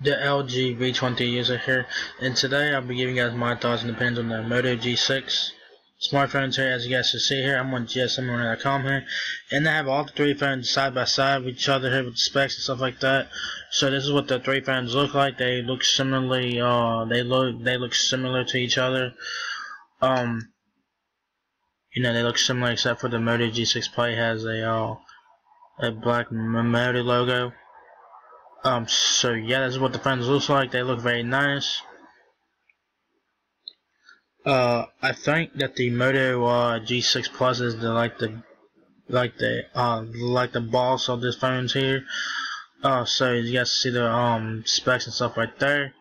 the LG V20 user here and today I'll be giving you guys my thoughts and opinions on the Moto G6 smartphones here. As you guys can see here I'm on GSM.com here and I have all the three phones side by side with each other here with specs and stuff like that. So this is what the three phones look like. They look similarly uh they look they look similar to each other. Um you know they look similar except for the Moto G6 Play has a uh a black Moto logo um, so yeah, that's what the phones look like. They look very nice. Uh, I think that the Moto uh, G6 Plus is the like the like the uh like the boss of this phones here. Uh, so you guys see the um specs and stuff right there.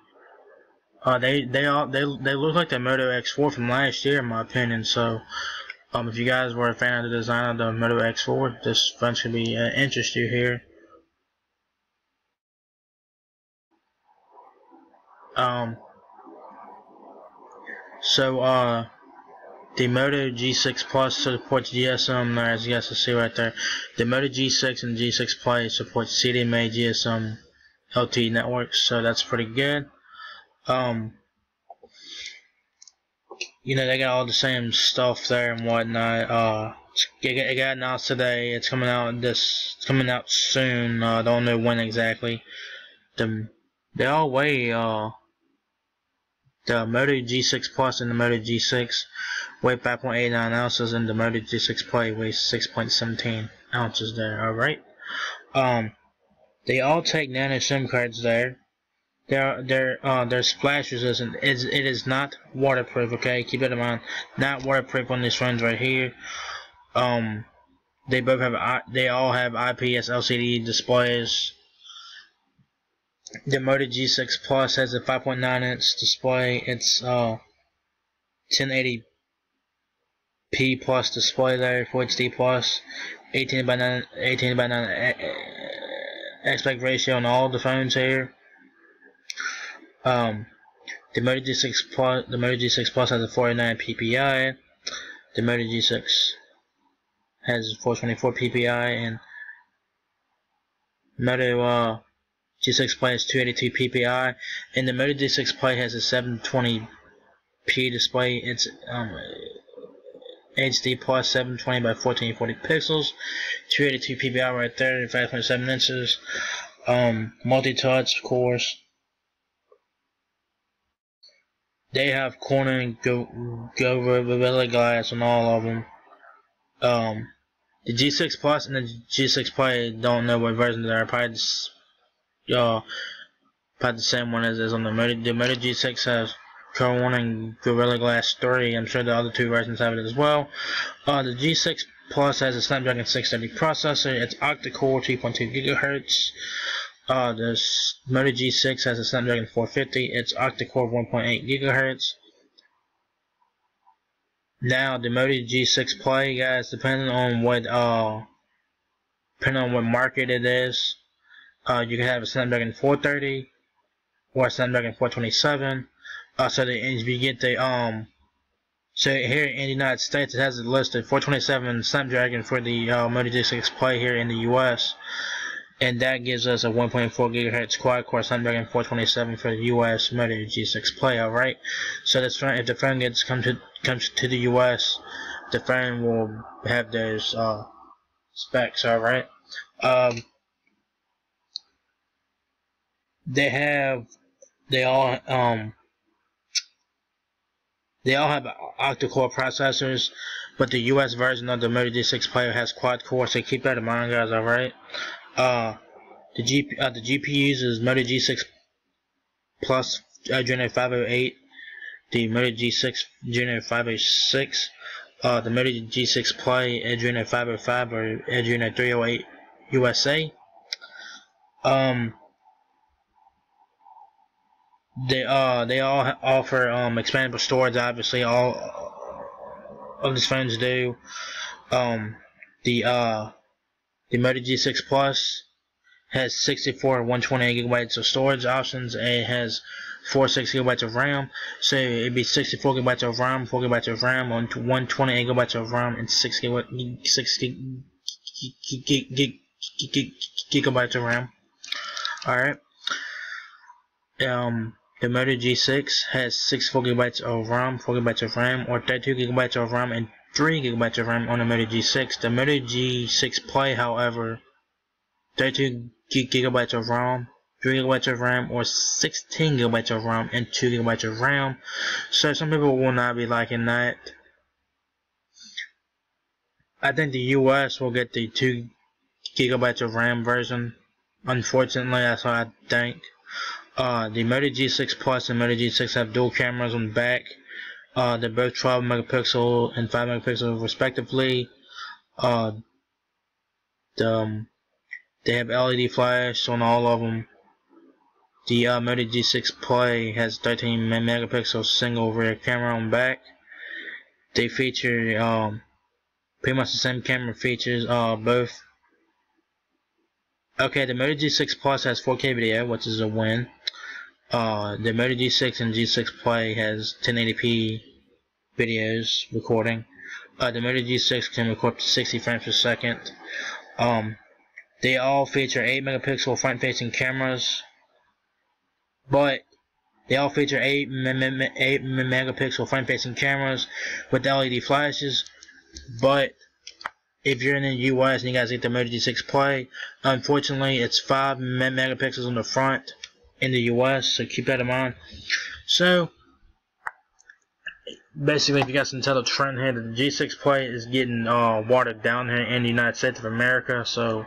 Uh, they they all they they look like the Moto X4 from last year, in my opinion. So, um, if you guys were a fan of the design of the Moto X4, this phone should be uh, interest you here. Um, so, uh, the Moto G6 Plus supports GSM, as you guys can see right there. The Moto G6 and G6 Plus support CDMA GSM LTE networks, so that's pretty good. Um, you know, they got all the same stuff there and whatnot. Uh, it got announced today. It's coming out this, coming out soon. I uh, don't know when exactly. The, they all weigh, uh, the Moto G6 Plus and the Moto G6 weigh 5.89 ounces and the Moto G6 Play weighs 6.17 ounces there, alright? Um, they all take nano SIM cards there. They're, they're, uh, they're splash resistant. It's, it is not waterproof, okay? Keep that in mind. Not waterproof on these phones right here. Um, they both have, they all have IPS LCD displays the Moto G6 Plus has a 5.9 inch display. It's uh 1080p plus display there, Full HD plus, 18 by 9, 18 by 9 aspect ratio on all the phones here. Um, the Moto G6 Plus, the Moto G6 Plus has a 49 ppi. The Moto G6 has 424 ppi, and Moto uh G6 Play has 282 ppi, and the Moto G6 Play has a 720p display. It's um, HD plus 720 by 1440 pixels, 282 ppi right there, 5.7 inches. Um, multi-touch, of course. They have Corning Go Go Gorilla Glass on all of them. Um, the G6 Plus and the G6 Play don't know what version they are. Probably y'all about the same one as is on the Moto, the Moto G6 has Corning Gorilla Glass 3. I'm sure the other two versions have it as well. Uh, the G6 Plus has a Snapdragon 630 processor. It's octa-core 2.2 gigahertz. Uh, the Moto G6 has a Snapdragon 450. It's octa-core 1.8 gigahertz. Now the Moto G6 Play, guys, depending on what uh, depending on what market it is, uh, you can have a Snapdragon 430 or a Snapdragon 427. Uh, so the, if you get the, um, so here in the United States, it has it listed 427 Snapdragon for the uh, Moto G6 Play here in the US. And that gives us a 1.4 gigahertz quad core Snapdragon 427 for the US Moto G6 Play, alright? So this phone, if the phone gets come to comes to the US, the phone will have those uh, specs, alright? Um, they have they all um they all have octa-core processors, but the US version of the Moto G6 player has quad core, so keep that in mind, guys. All right. Uh, the GP uh, the GPUs is Moto G6 Plus Adreno 508, the Moto G6 Adreno 506, uh, the Moto G6 Play Adreno 505 or Adreno 308 USA. Um, they uh they all offer um expandable storage. Obviously, all of these phones do. Um, the uh the Moto G6 Plus has 64 128 gigabytes of storage options and it has 46 gigabytes of RAM. So it'd be 64 gigabytes of RAM, 4 gigabytes of RAM, on 128 gigabytes of RAM, and 6 gigabytes 6 gigabytes of RAM. Alright. um, the Moto G6 has 6 gigabytes of RAM, 4 gigabytes of RAM, or 32 gigabytes of RAM and 3 gigabytes of RAM on the Moto G6. The Moto G6 Play, however, 32 gigabytes of RAM, 3 gigabytes of RAM, or 16 gigabytes of RAM and 2 gigabytes of RAM. So some people will not be liking that. I think the US will get the 2 gigabytes of RAM version. Unfortunately, that's what I think. Uh, the Moto G6 Plus and Moto G6 have dual cameras on the back. Uh, they're both 12 megapixel and 5 megapixel respectively. Uh, the, um, they have LED flash on all of them. The uh, Moto G6 Play has 13 megapixel single rear camera on back. They feature um, pretty much the same camera features, uh, both. Okay, the Moto G6 Plus has 4K video, which is a win. Uh, the Moto G6 and G6 Play has 1080p videos recording. Uh, the Moto G6 can record to 60 frames per second. Um, they all feature 8 megapixel front facing cameras, but they all feature 8, me me 8 megapixel front facing cameras with LED flashes, but if you're in the US and you guys get the Moto G6 Play, unfortunately it's 5 megapixels on the front in the US, so keep that in mind. So, basically, if you guys can tell the trend here, the G6 Play is getting uh, watered down here in the United States of America, so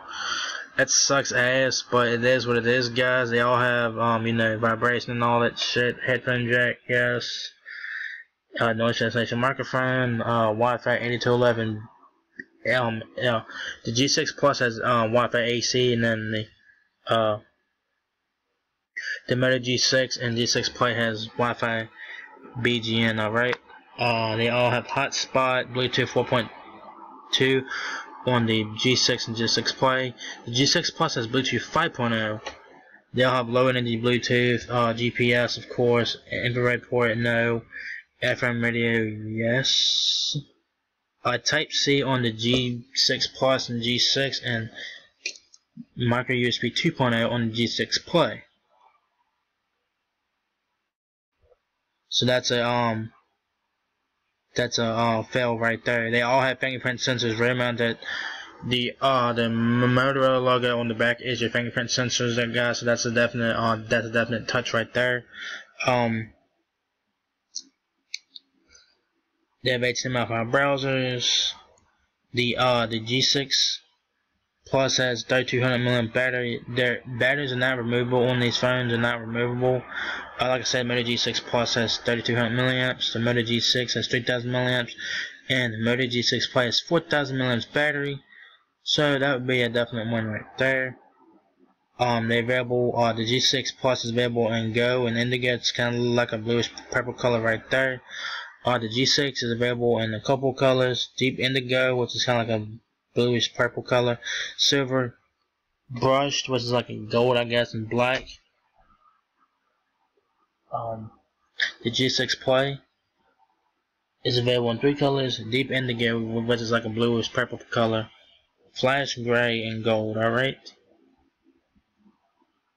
that sucks ass, but it is what it is, guys. They all have, um, you know, vibration and all that shit. Headphone jack, yes. Uh, noise cancellation microphone, uh, Wi-Fi 8211. Um, yeah, the G6 Plus has uh, Wi-Fi AC, and then the uh, the Moto G6 and G6 Play has Wi-Fi BGN, alright? Uh, they all have hotspot, Bluetooth 4.2 on the G6 and G6 Play. The G6 Plus has Bluetooth 5.0. They all have low energy Bluetooth, uh, GPS of course, infrared port, no, FM radio, yes. Uh, Type C on the G6 Plus and G6 and micro USB 2.0 on the G6 Play. So that's a um that's a uh, fail right there. They all have fingerprint sensors rear mounted. The uh the Motorola logo on the back is your fingerprint sensors there guys, so that's a definite uh that's a definite touch right there. Um they have HTML5 browsers. The uh the G6 Plus has 3200 milliamp battery. Their batteries are not removable on these phones. Are not removable. Uh, like I said, Moto G6 Plus has 3200 milliamps. The Moto G6 has 3000 milliamps, and the Moto G6 Play has 4000 milliamps battery. So that would be a definite one right there. Um, they're available. Uh, the G6 Plus is available in Go and Indigo. It's kind of like a bluish purple color right there. Uh, the G6 is available in a couple colors. Deep Indigo, which is kind of like a bluish purple color. Silver brushed, which is like a gold, I guess, and black. Um, the G6 Play is available in three colors. Deep Indigo, which is like a bluish purple color. Flash Gray and Gold, alright?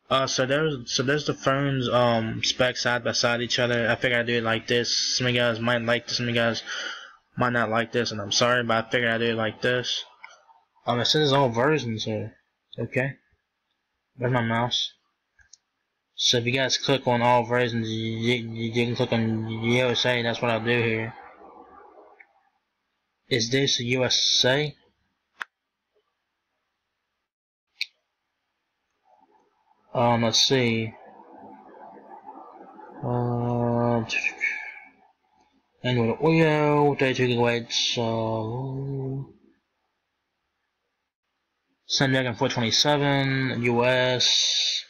Uh, so there's so there's the phones um specs side by side each other. I figured I'd do it like this. Some of you guys might like this, some of you guys might not like this, and I'm sorry, but I figured I'd do it like this. Um, it says all versions here. Okay. Where's my mouse? So if you guys click on all versions, you, you, can click on USA. That's what I'll do here. Is this USA? Um, let's see. Uh, Android Oreo, 32 gigabytes, so... Snapdragon 427, US.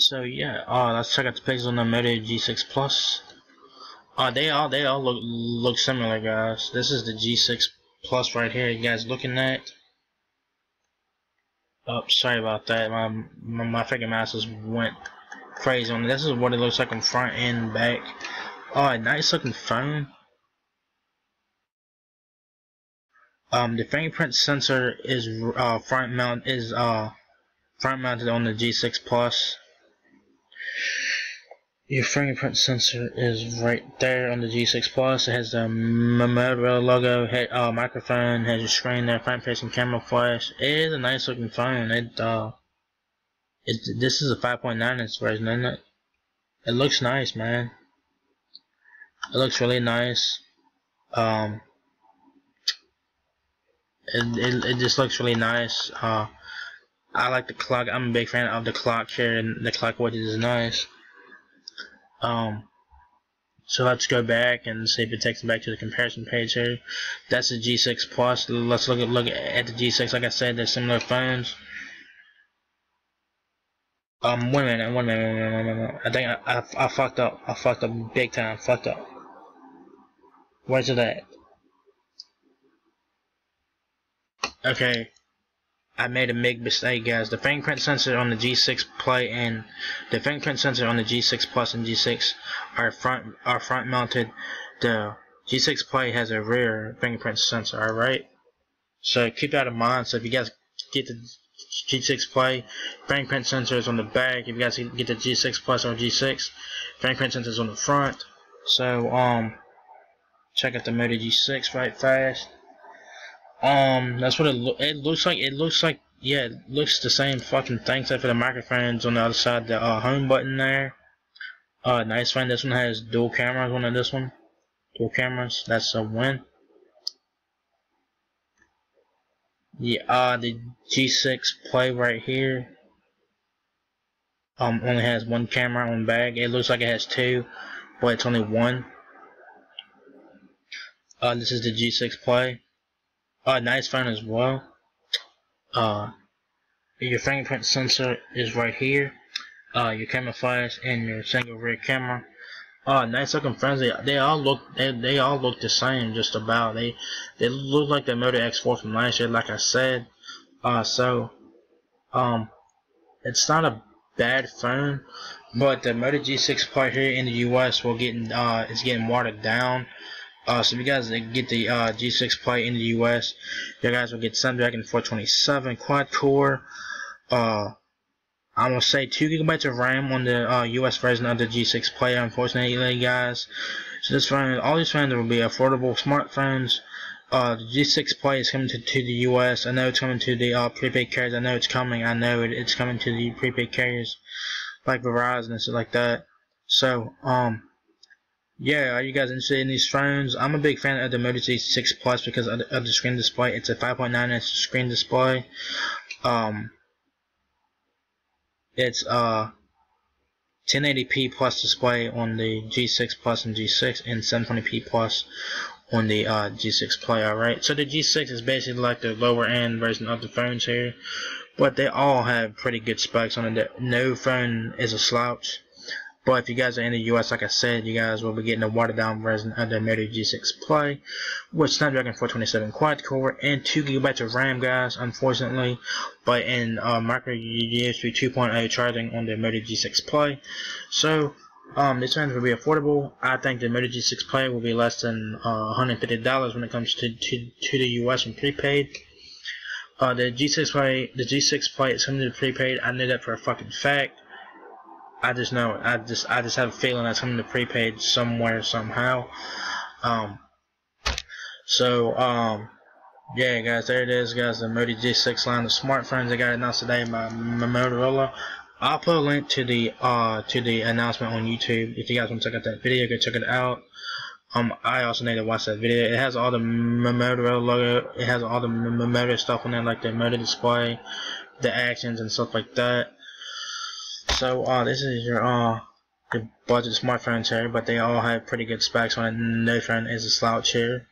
So yeah, uh, let's check out the pixels on the Moto G6 Plus. Uh, they all they all look look similar, guys. This is the G6 Plus right here. You guys looking at? Oh, sorry about that. My my, my freaking mouse just went crazy on This is what it looks like on front and back. Oh, nice looking phone. Um, the fingerprint sensor is uh, front mount is uh front mounted on the G6 Plus. Your fingerprint sensor is right there on the G6 Plus. It has the Motorola logo, head, uh, microphone, has your screen there, front facing camera flash. It is a nice looking phone. It uh, it this is a 5.9 inch version, isn't it? It looks nice, man. It looks really nice. Um, it, it, it just looks really nice. Uh, I like the clock. I'm a big fan of the clock here, and the clock widget is nice. Um, so let's go back and see if it takes me back to the comparison page here. That's the G6 Plus. Let's look at look at the G6. Like I said, they're similar phones. Um, a minute, a minute, a minute, a minute. I think I, I, I fucked up. I fucked up big time. Fucked up. Where's it at? Okay, I made a big mistake, guys. The fingerprint sensor on the G6 Play and the fingerprint sensor on the G6 Plus and G6 are front are front mounted. The G6 Play has a rear fingerprint sensor. All right, so keep that in mind. So if you guys get the G6 Play, fingerprint sensor is on the back. If you guys get the G6 Plus or G6, fingerprint sensor is on the front. So um, check out the Moto G6 right fast. Um, that's what it lo it looks like. It looks like yeah, it looks the same fucking thing except for the microphones on the other side. The uh, home button there. Uh, nice one. This one has dual cameras. One of this one, dual cameras. That's a win. Yeah, uh, the G6 Play right here. Um, only has one camera on bag. It looks like it has two, but it's only one. Uh, this is the G6 Play. Uh, nice phone as well. Uh, your fingerprint sensor is right here. Uh, your camera flash and your single rear camera. Uh, nice looking phones. They, they all look they, they all look the same just about. They they look like the Moto X4 from last year, like I said. Uh, so um, it's not a bad phone, but the Moto G6 part here in the US will getting uh it's getting watered down. Uh, so if you guys get the uh, G6 Play in the US, you guys will get Snapdragon 427 quad core. Uh, I'm gonna say 2 gigabytes of RAM on the uh, US version of the G6 Play. Unfortunately, guys, so this phone, all these phones will be affordable smartphones. Uh, the G6 Play is coming to, to the US. I know it's coming to the uh, prepaid carriers. I know it's coming. I know it, it's coming to the prepaid carriers like Verizon and stuff like that. So, um, yeah, are you guys interested in these phones? I'm a big fan of the Moto G6 Plus because of the, of the screen display. It's a 5.9 inch screen display. Um, it's uh 1080p plus display on the G6 Plus and G6 and 720p plus on the uh, G6 Play. Alright, so the G6 is basically like the lower end version of the phones here, but they all have pretty good specs on it. No phone is a slouch. But if you guys are in the US, like I said, you guys will be getting a watered down version of the Moto G6 Play with Snapdragon 427 quad core and 2 gigabytes of RAM, guys, unfortunately. But in uh, micro USB 2.0 charging on the Moto G6 Play. So, um, this phone will be affordable. I think the Moto G6 Play will be less than uh, $150 when it comes to, to, to the US and prepaid. Uh, the G6 Play, the G6 Play is coming to prepaid. I knew that for a fucking fact. I just know I just I just have a feeling that's coming to prepaid somewhere somehow. Um, so um, yeah, guys, there it is, guys. The Moto G6 line of smartphones. I got announced today by Motorola. I'll put a link to the uh to the announcement on YouTube. If you guys want to check out that video, go check it out. Um, I also need to watch that video. It has all the Motorola logo. It has all the Motorola stuff on there, like the Moto display, the actions and stuff like that. So uh, this is your uh your budget smartphone here, but they all have pretty good specs on it. No phone is a slouch here.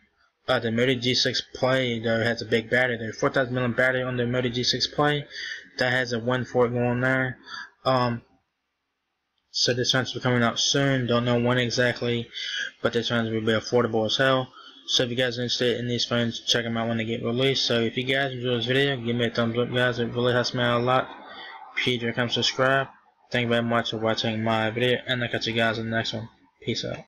Uh, the Moto G6 Play though has a big battery. There's 4,000 mAh battery on the Moto G6 Play. That has a one port going there. Um, so this phone's be coming out soon. Don't know when exactly, but this phone's will be affordable as hell. So if you guys are interested in these phones, check them out when they get released. So if you guys enjoy this video, give me a thumbs up, guys. It really helps me out a lot. Please, come subscribe. Thank you very much for watching my video, and I'll catch you guys in the next one. Peace out.